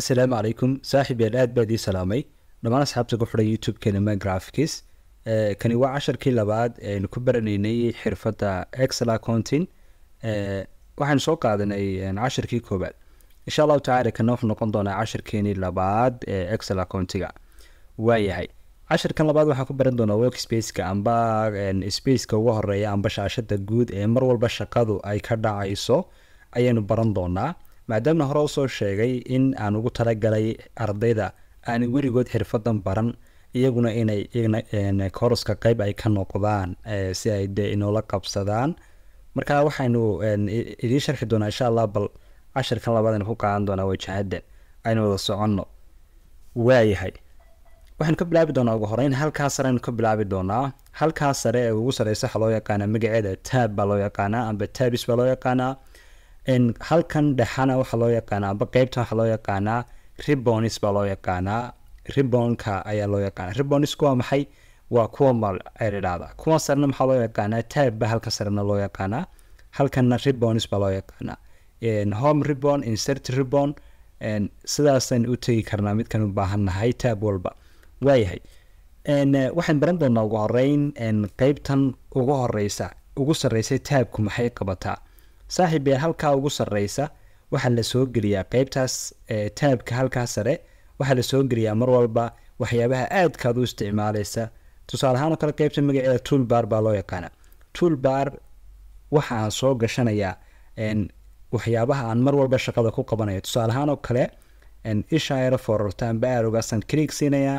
asalaamu calaykum saaxib yaal aad baad ii salaamay. Dhammaan asxaabta ku xidhan youtube-keena my graphics. Eh, kani waa casharkii labaad ee ku baranaynay xirfadda excel accounting. Eh, waxaanu soo qaadanay eh, casharkii koobaad insha allahu tacaala kana wuxuu noqon doonaa casharkeenii labaad ee excel accountiga waayahay casharkan labaad waxaan ku baran doonaa workspace-ka amba space-ka ugu horreeya amba shaashada guud ee mar walba shaqadu ay ka dhacayso ayaanu baran doonaa maadaamna hore u soo sheegay in aan ugu talagalay ardayda aan weligood xirfadan baran iyaguna inay koroska qeyb ay ka noqdaan eh, si ay dee inoola qabsadaan. Marka waxaynu idiin sharxi doonaa insha allah bal casharkan labaad aynu ku qaadan doonaa wajahadan aynu wada soconno. Waayahay waxaynu ka bilaabi doonaa ugu horeyn halkaa sare aynu ka bilaabi doonaa. Halkaa sare ee ugu sareysa waxaa loo yaqaanaa magaceeda tab baa loo yaqaanaa amba tabis baa loo yaqaanaa halkan dhexana waxaa loo yaqaanaa amba qeybtan waxaa loo yaqaanaa ribonis baa loo yaqaanaa. Ribonka ayaa loo yaqaanaa. Ribonisku waa maxay? Waa kuwa mal ay idhaahda kuwa sarena maxaa loo yaqaanaa? Tab ba halka sarena loo yaqaanaa. Halkanna ribonis baa loo yaqaanaa. Home ribon insert ribon sidaasaan u tegi karnaa midkan u baahannahay tab walba. Waayahay. Eh, waxaan baran doonaa ugu horeyn qeybtan ugu horeysa ugu sareysa taabku maxay qabataa saaxiib ee halkaa ugu sareysa waxaa la soo geliyaa qeybtaas taabka halkaa sare waxaa la soo geliyaa mar walba waxyaabaha aadkaad u isticmaaleysa tusaale ahaan oo kale qeybta magaceeda toolbar baa loo yaqaana toolbar waxa aan soo gashanayaa waxyaabaha aan mar walba shaqada ku qabanayo. Tusaale ahaan oo kale isha fororta amba aarogaasan click siinayaa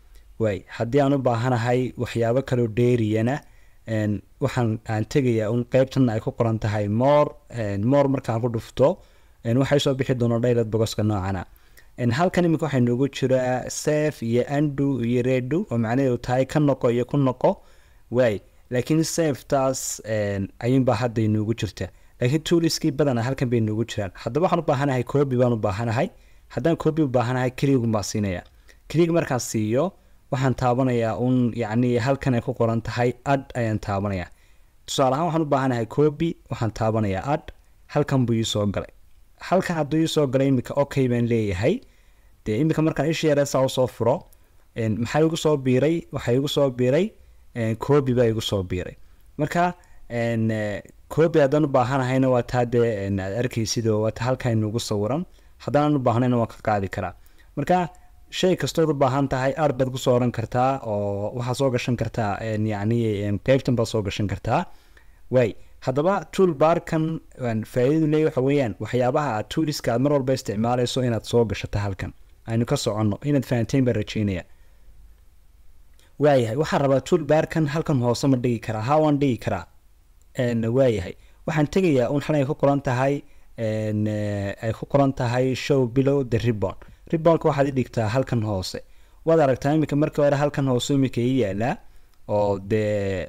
waay haddii aan u baahanahay waxyaabo kaloo dheeriyana waxaan aan tegayaa un qeybtan ay ku qoran tahay en, more markaan ku dhufto waxay soo bixi doona dhaylad bogoska noocana. Halkan imika waxaa noogu jiraa sef iyo andu iyo redu oo macnaheedu tahay ka noqo iyo ku noqo. Waay laakiin seftaas ayuunbaa hadda inoogu jirta. Laakiin tuuliskii badana halkan bay noogu jiraan. Haddaba waxaan u baahanahay coobi baan u baahanahay. Haddaan coobi u baahanahay keligun baa siinaya kelig markaan siiyo waxaan taabanayaa un yacni halkan ay ku qoran tahay ad ayaan taabanayaa tusaale ahaan waxaan u baahanahay coobi waxaan taabanayaa ad halkan buu ii galay. Halkan hadduu ii galay imika okay baan leeyahay. Dee imika markaan ishi yare saa u soo furo maxaa igu soo biiray? Waxaa igu soo biiray coobi baa igu soo biiray. Marka coobi haddaan u baahanahayna waa taa dee aad arkaysidoo waa ta halkaa inugu sawiran. Haddaanan u baahnayna waan ka qaadi karaa. Marka shay kastood u baahan tahay aad baad ku soo oran kartaa oo waxaa soo gashan kartaa en, qeybtan baad soo gashan kartaa waay haddaba toolbarkan en, faa'iidadu leeyahy waxa weeyaan waxyaabaha tooliska aad mar walba isticmaaleyso inaad soo gashato halkan. Aynu ka soconno inaad fahanteen baan rajeynaya waayahay waxaan rabaa toolbarkan halkan hoose ma dhigi karaa haa waan dhigi karaa? Waayahay waxaan tegayaa un xalay ku qoran tahay eh, ay ku qoran tahay show below the ribbon ribbonka waxaad i dhigtaa halkan hoose. Waad aragtaa imika markii hore halkan hoose imika ii yaalaa oo dee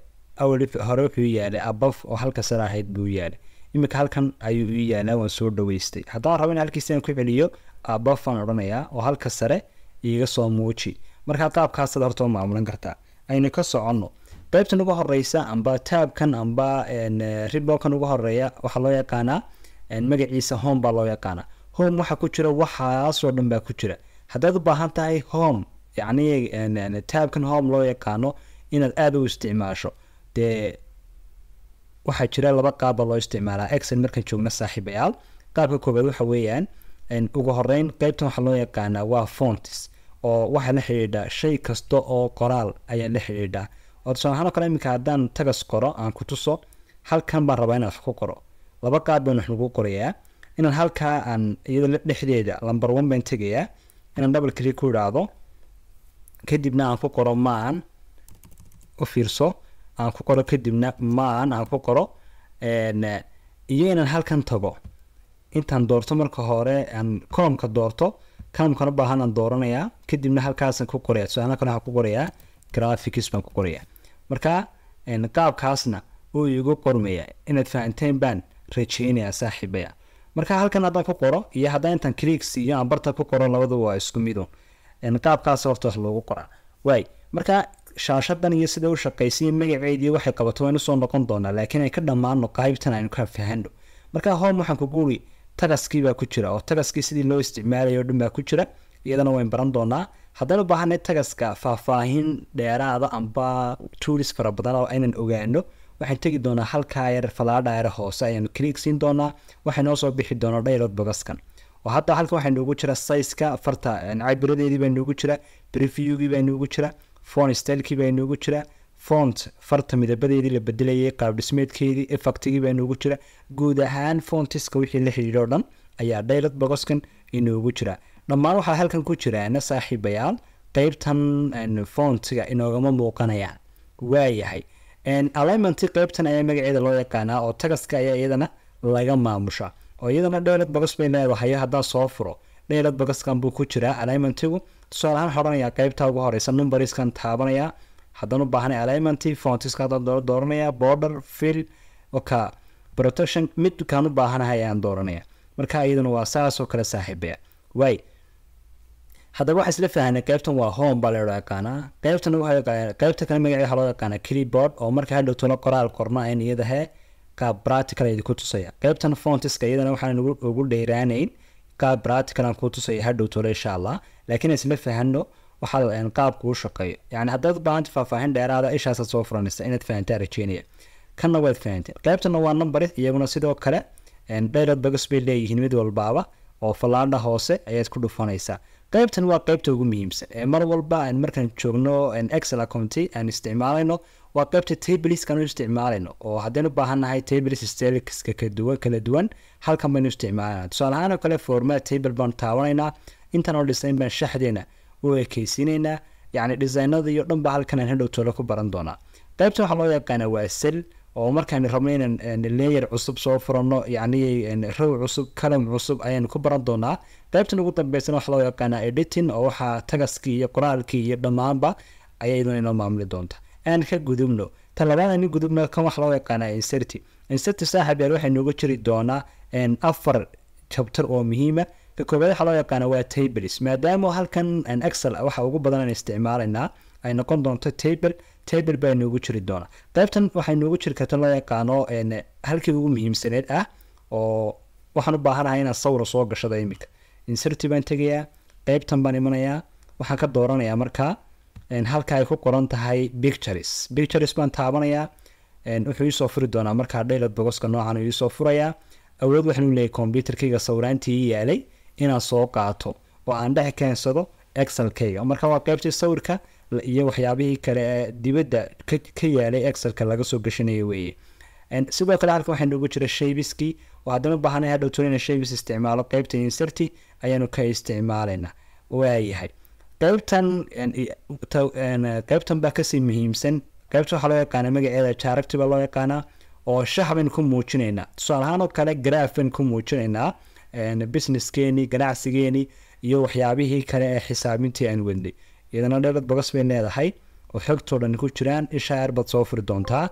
hore wuxuu yaalay above oo halka sare ahayd buu yaalay imika halkan ayuu ii yaalaa waan soo dhaweystay haddaan rabo in halkiisa aan ku celiyo above aan odhanayaa oo halka sare iiga soo muuji. Markaa taabkaasaad horta maamulan kartaa. Aynu ka soconno. Qaybtan ugu horeysa amba taabkan amba en, ribonkan ugu horreeya waxaa loo yaqaanaa magaciisa home baa loo yaqaanaa home waxa ku jira waxaasoo dhan baa ku jira. Haddaad u baahan tahay home yacni taabkan home loo yaqaano inaad aada u isticmaasho. Dee waxaa jira laba qaabba loo isticmaalaa. Excel markaan joogna saaxiibayaal. Qaabka koobaad waxa weeyaan ugu horeyn qeybtan waxaa loo yaqaanaa waa fonts oo waxaa la xidhiidhaa shay kasta oo qoraal ayaa la xidhiidhaa. Oo tusaale ahaan oo kale iminka haddaan tagas qoro aan ku tuso halkan baan rabaa inaan wax ku qoro. Laba qaab baan wax lagu qorayaa inaan halkaa aan iyada dhexdeeda lamber one baan tegayaa inaan double click ku idhaahdo kadibna aan ku qoro maan u fiirso aan ku qoro kadibna maan aan ku qoro iyo inaan halkan tago. Intaan doorto marka hore aan columka doorto columkan u baahanaan dooranayaa kadibna halkaasaan ku qoraya tusaale kale waxaan ku qorayaa graphics baan ku qorayaa. Marka qaabkaasna uu igu qormaya inaad fahanteen baan rajeynayaa saaxiibaya marka halkan haddaan ku qoro iyo haddaan intaan click siiyo aan barta ku qoro labadu waa isku midun qaabkaas horta loogu qoraa. Waay marka shaashadan iyo sida u shaqaysiya magaceedii waxay qabato waynu soo noqon doonaa laakiin ay ka dhammaano qaybtan aynu ka fahano marka home waxaan ku guuri tagaskii baa ku jira oo tagaskii sidii loo isticmaalayo dhan baa ku jira iyadana wayn baran doonaa. Haddaan u baahanay tagaska faahfaahin dheeraada amba tuulis fara badan oo aynan ogaano waxaan tegi doonaa halkaa yar falaadha yar hoose ayaanu click siin doonaa. Waxay soo bixi doonaa dhaylod bogaskan oo hadda halkan waxaa noogu jira sayska farta cabiradeedii baa noogu jira previewgii baa noogu jira font stylekii baa noogu jira font farta midabadeedii la bedelayay qaab dhismeedkeedii effectigii baa noogu jira. Guud ahaan fontiska wixii la xidhiidho dhan ayaa dhaylod bogoskan inoogu jira. Dhammaan waxaa halkan ku jiraana saaxiibayaal qeybtan fontiga inoogama muuqanayaan. Waayahay alignment qeybtan ayaa magaceeda loo yaqaanaa oo tagaska ayaa iyadana laga maamusha oo iyadana dhaylad bogas bay leedahay haddaan soo furo dhaylad bogaskan buu ku jiraa. Alignmentigu tusaale ahaan xoranayaa qeybta ugu horeysa numberiskan taabanayaa haddaan u baahanay alignment fontiska haddaan doo dooranayaa border fill oka protection midkaan u baahanahay ayaan dooranaya marka iyaduna waa saas oo kale saaxiibaya waay haddaba waxaa isla fahanay qeybtan waa home baa loo yaqaanaa qeybtan qeybta kale magaceeda loo yaqaanaa keyboard oo marka hadhow tolo qoraal qorna ayn iyadahe qaab practical ku tusaya. Qeybtan fontiska iyadana waxaan ugu dheeraanayn qaab practical ku tusaya hadhow tolo insha allah laakiin isla fahano waxaa qaabku u shaqeeyo. Yani haddaad baahanta faahfaahin dheeraada ishaasaad soo furanaysa inaad fahantaa rajeynaya kanna waad fahanteen. Qeybtana waa number iyaguna sidoo kale dhaylad bagas bay leeyihiin mid walbaaba oo fallaadha hoose ayaad ku dhufanaysaa qeybtan waa qeybta ugu muhiimsan ee mar walba aan markaan joogno excel accounty aan isticmaalayno waa qeybta tabliskan u isticmaalayno oo haddaynu baahannahay tablis stelska kaduwan kala duwan halkan baynu isticmaalayna tusaale ahaan oo kale format table baan taabanaynaa intan oo design baan shaxdeena u ekeysiinaynaa yacni designada iyo dhan ba halkan aan hadhow tolo ku baran doonaa. Qeybtan waxaa loo yaqaanaa waa sel oo markaan rabno inaan leyer cusub soo furano yacni row cusub kalam cusub ayaanu ku baran doonaa. Qeybtan ugu dambeysana waxaa loo yaqaanaa editing oo waxaa tagaskii iyo qoraalkii iyo dhammaanba ayayduna inoo maamuli doonta aan ka gudubno ta labaad ani gudubno kan waxaa loo yaqaanaa inserti inserti saaxib yaal waxay jiri doonaa afar chapter oo muhiima ka koobaad waxaa loo yaqaana waa tables maadaama halkan excel waxa ugu badan aan isticmaalaynaa ay noqon doonto table table baa noogu jiri doona. Qeybtan waxay noogu jiri karta loo yaqaano halkii ugu muhiimsaneed ah oo waxaan u baahanahay inaan sawra soo gashada iminka. Inserti baan tegayaa qeybtan baan imanayaa waxaan ka dooranayaa markaa halka ay ku qoran tahay pictures. Pictures baan taabanayaa wuxuu iisoo furi doonaa markaa dhaylad bogoska noocan iisoo furayaa. Awood waxaan u leeyahy computerkayga sawiraantii yaalay inaan soo qaato oo aan dhex keensado excelkayga. Marka waa qeybtii sawirka iyo waxyaabihii kale ee dibadda ka yaalay excelka laga soo gashanayo weeye. Sidoo kale halkan waxaa noogu jira shaybiskii oo haddana baahanay hadhow tolina shaybis isticmaalo. Qeybta inserti ayaanu ka isticmaalaynaa waayahay. Qeybtan qeybtan baa ka sii muhiimsan. Qeybta waxaa loo yaqaana magaceeda characty baa loo yaqaanaa oo shax baynu ku muujinaynaa tusaale ahaan oo kale baynu ku muujinaynaa businesskeeni ganacsigeeni iyo waxyaabihii kale ee xisaabintii aan wadnay iyadana dheerad bogas bay leedahay oo xogtoo dhan ku jiraan ishaayar baad soo furi doontaa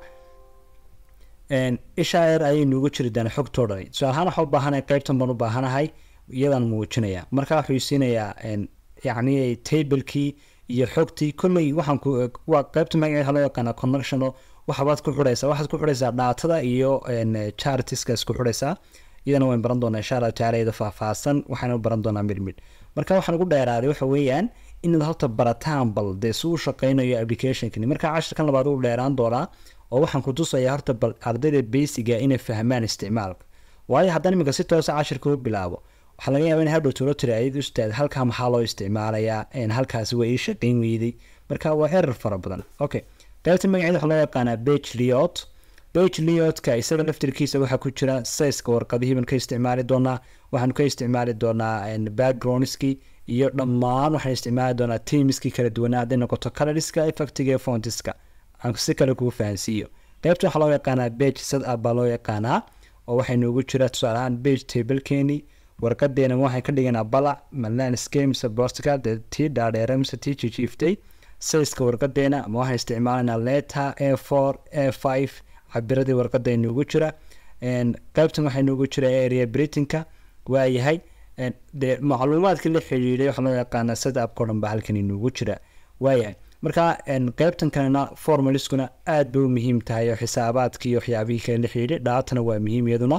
ishaayar ayay noogu jiri doonaa xogtoo dhan tusaale ahaan waxaa u baahanahay qeybtan baan u baahanahay iyadaan muujinaya marka wuxuu siinayaa yacni tablekii iyo xogtii kolley waxaan waa qeybta magaceeda loo yaqaana connectiono waxbaad ku xidhaysaa waxaad ku xidhaysaa dhaatada iyo chartiska isku xidhaysaa iyadana wayn baran doonaa insha allahu taala iyada faahfaahsan waxaana baran doonaa midmid marka waxaan ugu dheeraaday waxa weeyaan inaad horta barataan bal dee si u shaqeynayo applicationkani. Marka cashirkan labaad u dheeraan doonaa oo waxaan ku tusayaa horta bal ardayda basiga inay fahmaan isticmaalka. Waayo haddaan iminka si toosa cashirka u bilaabo waxaa laga yaaba in hadhow tolo tiri ustaad halkaa maxaa loo isticmaalayaa halkaasi waa ii shaqeyn weyday marka waa erar fara badan. Okay qaybta magaceeda waxaa loo yaqaanaa bage leotka isaga laftirkiisa waxaa ku jira sayska warqadihii baan ka isticmaali doonaa. Waxaan ka isticmaali doonaa backgroundski iyo dhammaan waxaan isticmaali doonaa teamskii kala duwanaa hadday noqoto coloriska effectiga ee fontiska aan si kale kuu fahansiiyo. Qaybta waxaa loo yaqaanaa bage sad up baa loo yaqaanaa oo waxay noogu jira tusaale ahaan bage tablekeeni warqadeena waxaan ka dhiganaa balac malan skemise bortica dee tii dhaadheere mise tii jijiiftay sayska warqadeena ama waxaan isticmaalanaa leta a four a five cabiradii warqada inugu jira. Qaybtan waxaa inugu jira area britinka waayahay dee macluumaadkii la xidhiiday waxaa loo yaqaana setupka o dhan ba halkan inugu jira. Waayahay marka qeybtan kalena formaliskuna aad bay u muhiim tahay oo xisaabaadki iyo waxyaabihii kale la xidhiidhay. Dhaatana waa muhiim iyaduna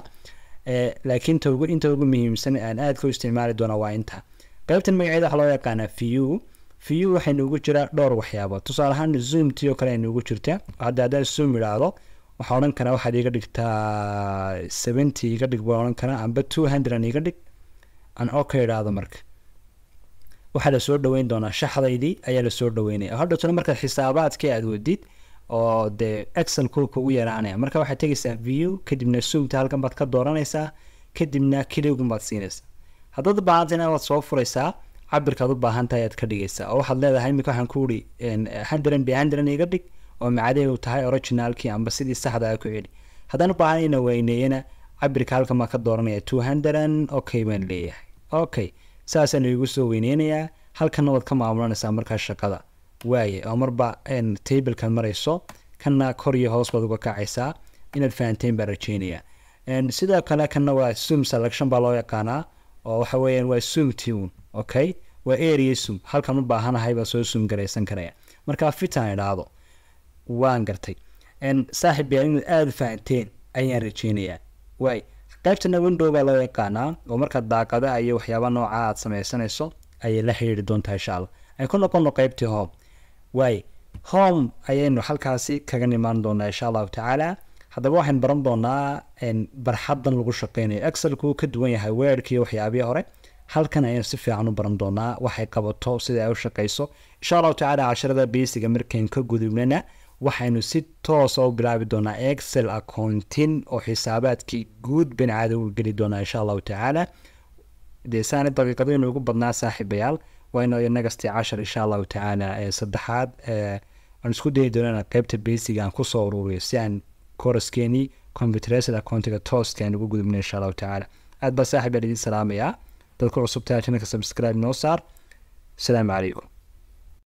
laakiin inta ugu muhiimsan aan aadka u isticmaali doona waa inta. Qeybtan magaceeda waxaa loo yaqaanaa view. View waxay nugu jiraa dhowr waxyaabood tusaale ahaan zoom tii oo kale nugu jirta. Hadda haddaan zoom idhaahdo waxaa odhan karaa waxaad iga dhigtaa seventy iga dhig baa odhan karaa amba two hundred iga dhig aan oka idhaahdo marka. Waxaa la soo dhaweyn doonaa shaxdaydii ayaa la soo dhaweynaya hadhowtana markaad xisaabaadkii aad wadid oo dee excel kulka ugu yaraanaya. Marka waxaad tegaysaa view kadibna zoomta halkan baad ka dooranaysaa kadibna kilowgan baad siinaysaa. Haddaad u baahantayna waad soo furaysaa cabirkaad u baahantahay aad ka dhigaysaa. Oo waxaad leedahay imika waxaan ku uri hundred by iga dhig oo macdaheedu tahay originalkii amba sidii saxda a ku celi haddaan u baahanayna weyneeyana cabirka halkan baan ka dooranaya two hundred okay baan leeyahay. Okay saasaan igu soo weyneynayaa halkanna waad ka maamulanaysaa markaa shaqada. Waaye oo marba tablekan marayso kanna kor iyo hoos baad uga kacaysaa inaad fahanteen baan rajeynayaa sidoo kale kanna waa zoom selection baa loo yaqaanaa oo waxa weeyaan waa zoom tune okay? Waa area zoom. Halkan u baahanahay baa soo zoom garaysan karaya. Markaa fitaan idhaahdo waan gartay. Saaxib yaa inaad aada fahanteen ayaan rajeynayaa waay qaybtana window baa loo yaqaanaa oo markaad daaqada iyo waxyaaba nooca aad sameysanayso ayay la xiriiri doontaa insha allah. Ay ku noqono qeybtii home. Waay home ayaynu halkaasi kaga imaan doonaa insha allahu tacaala. Haddaba waxaan baran doonaa barxadan lagu shaqeynayo. Excelku ka duwan yahay weerkii waxyaabihii hore. Halkan ayaynu si fiican u baran doonaa waxay qabato sida ay u shaqeyso. Insha allahu tacaala casharada basiga markayn ka gudubnana waxaynu si toosa u bilaabi doonaa excel accountin oo xisaabaadkii guud bancaada u geli doonaa insha allahu tacaala. Dee saani daqiiqadaynu ugu badnaa saaxiibayaal waynu inagasti cashar insha allahu tacaala ee saddexaad aan isku dayi doonana qeybta basiga aan ku soo ururiyo si aan koraskeeni computersed accountiga tooska ugu gudubna insha allahu tacaala. Aad baa saaxib baan idin salaamayaa. Dadku cusubtaa channelka subscribe noo saar. Asalaamu calaykum